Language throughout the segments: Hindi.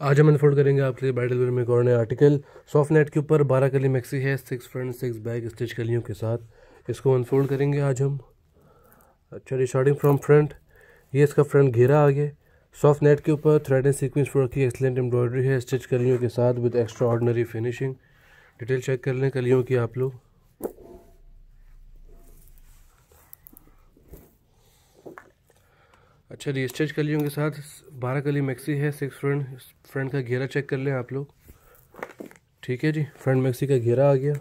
आज हम अनफोल्ड करेंगे आपके लिए ब्राइडल वेयर में एक और नया आर्टिकल सॉफ्ट नेट के ऊपर बारह कली मैक्सी है six front six back stitch कलियों के साथ। इसको अनफोल्ड करेंगे आज हम। अच्छा स्टार्टिंग फ्रॉम फ्रंट ये इसका फ्रंट घेरा आगे। सॉफ्ट नेट के ऊपर थ्रेड एंड सीक्वेंस वर्क की एक्सलेंट एम्ब्रॉयडरी है स्टिच कलियों के साथ with extraordinary finishing detail check कर लें कलियों की आप लोग। अच्छा जी स्टिच कलियों के साथ बारह कली मैक्सी है सिक्स फ्रंट फ्रंट का घेरा चेक कर लें आप लोग। ठीक है जी फ्रंट मैक्सी का घेरा आ गया।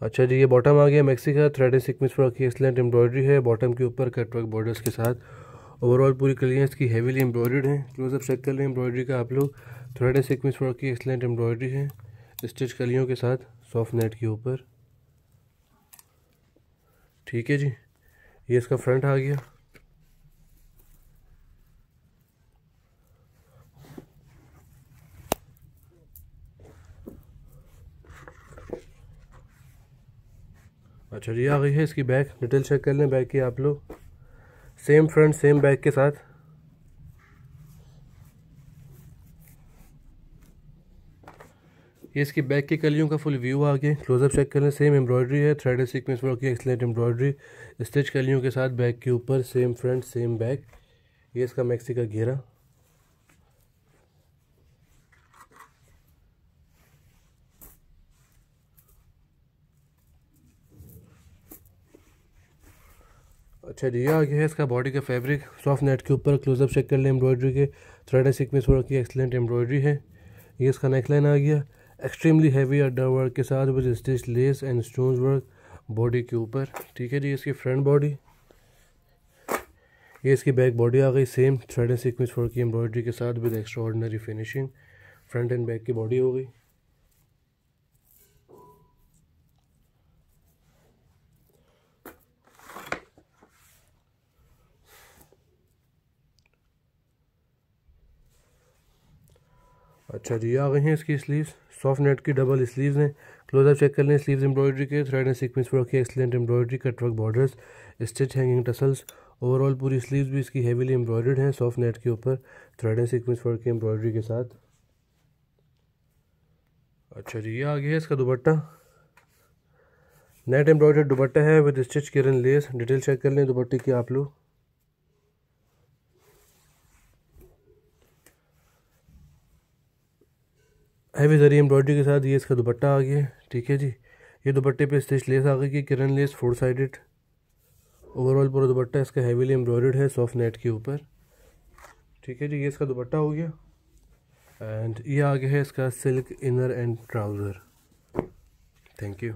अच्छा जी, ये बॉटम आ गया मैक्सी का थ्रेड सिक्वेंस पर रखी एक्सलेंट एम्ब्रॉयडरी है बॉटम के ऊपर कटवर्क बॉर्डर्स के साथ। ओवरऑल पूरी कलियाँ इसकी हैवीली एम्ब्रॉयड हैं। क्लोजअप चेक कर लें एम्ब्रॉयडरी का आप लोग। थ्रेड सिक्वेंस पर रखी एक्सलेंट एम्ब्रॉयडरी है स्टिच कलियों के साथ सॉफ्ट नेट के ऊपर। ठीक है जी। ये इसका फ्रंट आ गया। अच्छा जी आ गई है इसकी बैक। डिटेल चेक कर लें बैक की आप लोग। सेम फ्रंट, सेम बैक के साथ। ये इसकी बैक की कलियों का फुल व्यू आ गया क्लोजअप चेक कर सेम एम्ब्रॉयडरी है। थ्रेड सीक्वेंस वर्क की एक्सलेंट एम्ब्रॉयडरी स्टिच कलियों के साथ बैक के ऊपर सेम फ्रंट सेम बैक ये इसका मैक्सी का घेरा। अच्छा जी, ये आ गया है इसका बॉडी का फैब्रिक सॉफ्ट नेट के ऊपर क्लोजअप चेक कर लें एम्ब्रॉयडरी के। थ्रेड सीक्वेंस वर्क की एक्सलेंट एम्ब्रॉयडरी है। ये इसका नेकलाइन आ गया। एक्सट्रीमली हैवी अड्डा वर्क के साथ with stitch lace and stone work body के ऊपर। ठीक है जी, इसकी फ्रंट बॉडी ये इसकी बैक बॉडी आ गई। Same thread and sequence work की एम्ब्रॉयडरी के साथ with extraordinary finishing front and back की बॉडी हो गई। अच्छा जी, आ गई हैं इसकी स्लीव्स सॉफ्ट नेट की डबल स्लीव्स हैं। क्लोजअप चेक कर लें स्लीव्स एम्ब्रॉयडरी के थ्रेड एंड सीक्वेंस वर्क की excellent embroidery cutwork borders stitch hanging tassels overall पूरी स्लीव्स भी इसकी हेवीली एम्ब्रॉयडर्ड हैं सॉफ्ट नेट के ऊपर। थ्रेड एंड सीक्वेंस वर्क की एम्ब्रॉयडरी के साथ। अच्छा जी, ये आ गया है इसका दुपट्टा। नेट एम्ब्रॉयडर्ड दुपट्टा है with stitch kiran lace detail check कर लें दुपट्टे की आप लोग। हैवी जरी एम्ब्रॉयडरी के साथ ये इसका दुपट्टा आ गया ठीक है जी। ये दुपट्टे पे स्टिच लेस आ गई कि किरण लेस फोर साइडेड। ओवरऑल पूरा दुपट्टा इसका हैवीली एम्ब्रॉयड है सॉफ्ट नेट के ऊपर। ठीक है जी, ये इसका दुपट्टा हो गया। एंड ये आ गया है इसका silk inner and trouser thank you